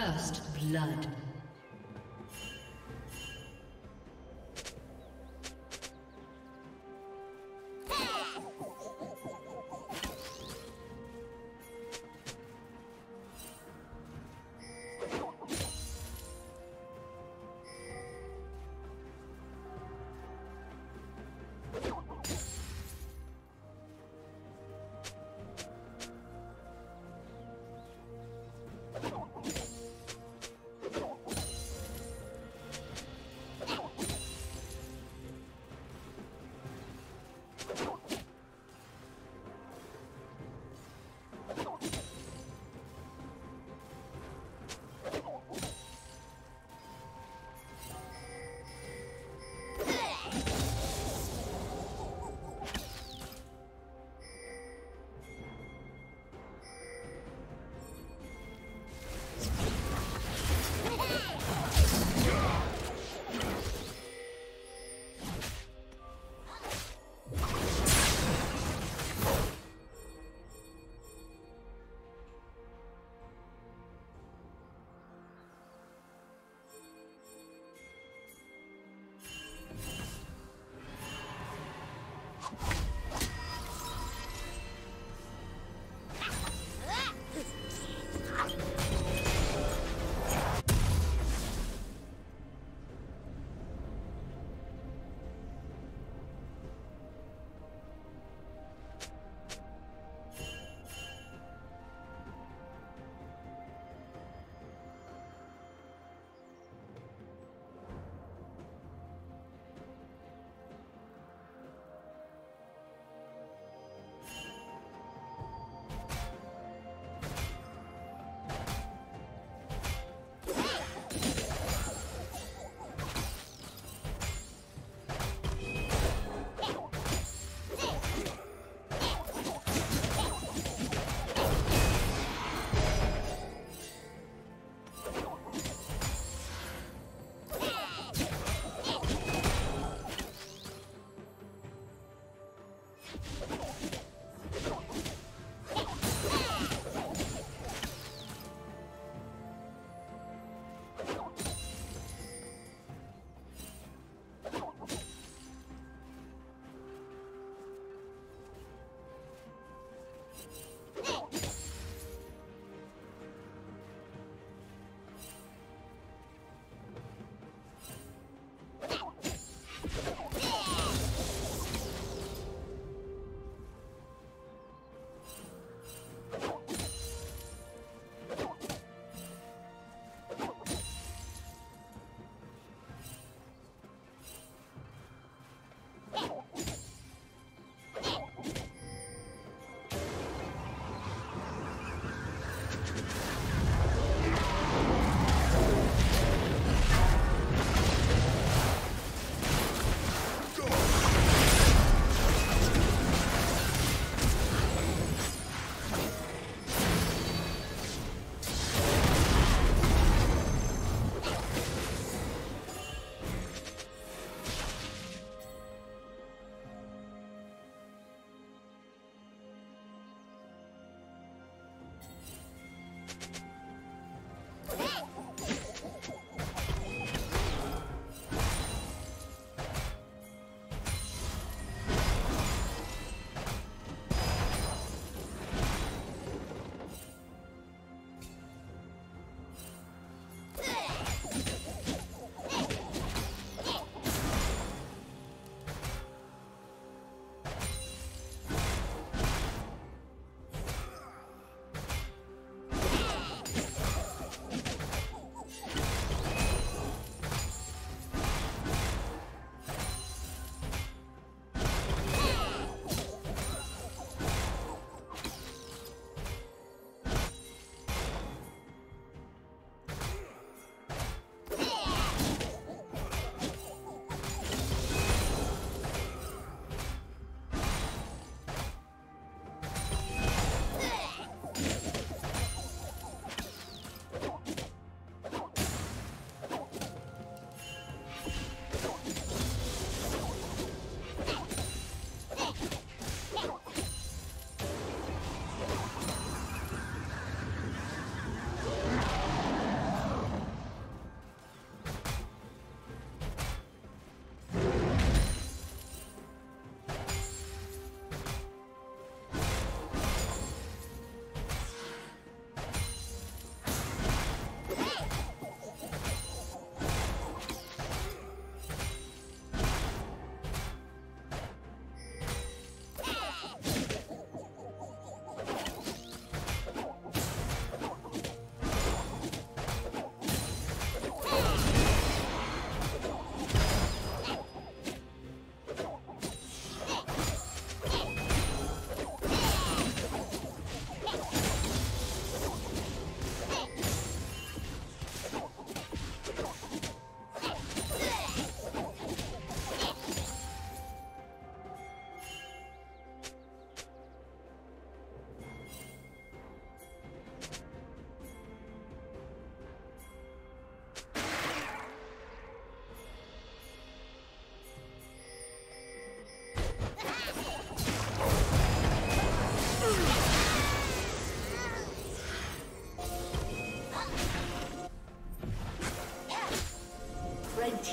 First blood.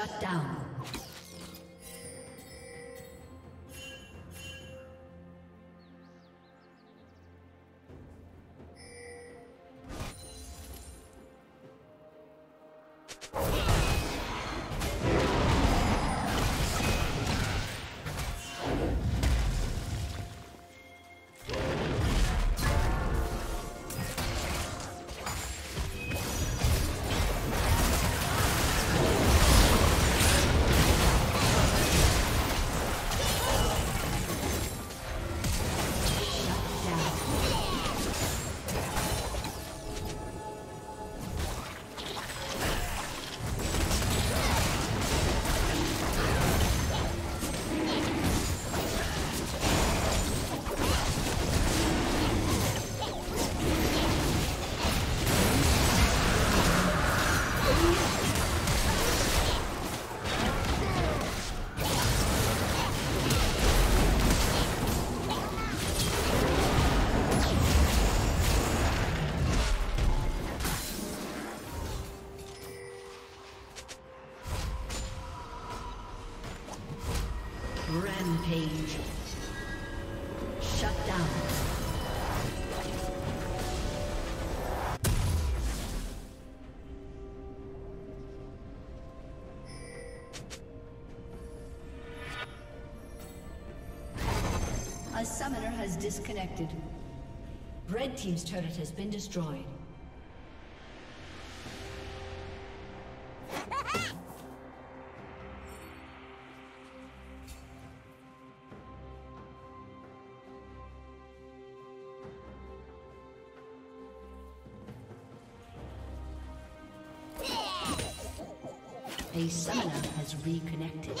Shut down. Rampage. Has disconnected. Red Team's turret has been destroyed. A summoner has reconnected.